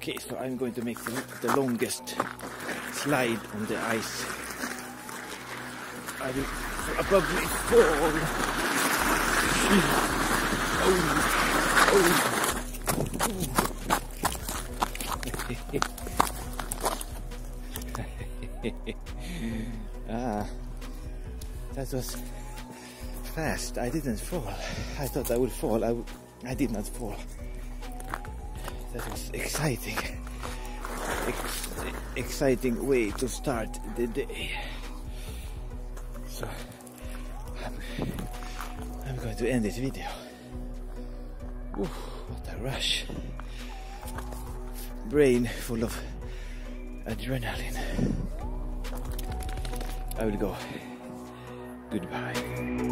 Okay, so I'm going to make the, the longest slide on the ice. I will probably fall. ah, that was fast. I didn't fall. I thought I would fall. I, I did not fall. That was exciting. Ex- exciting way to start the day. So I'm, I'm going to end this video. Ooh, what a rush. Brain full of adrenaline. I will go. Goodbye.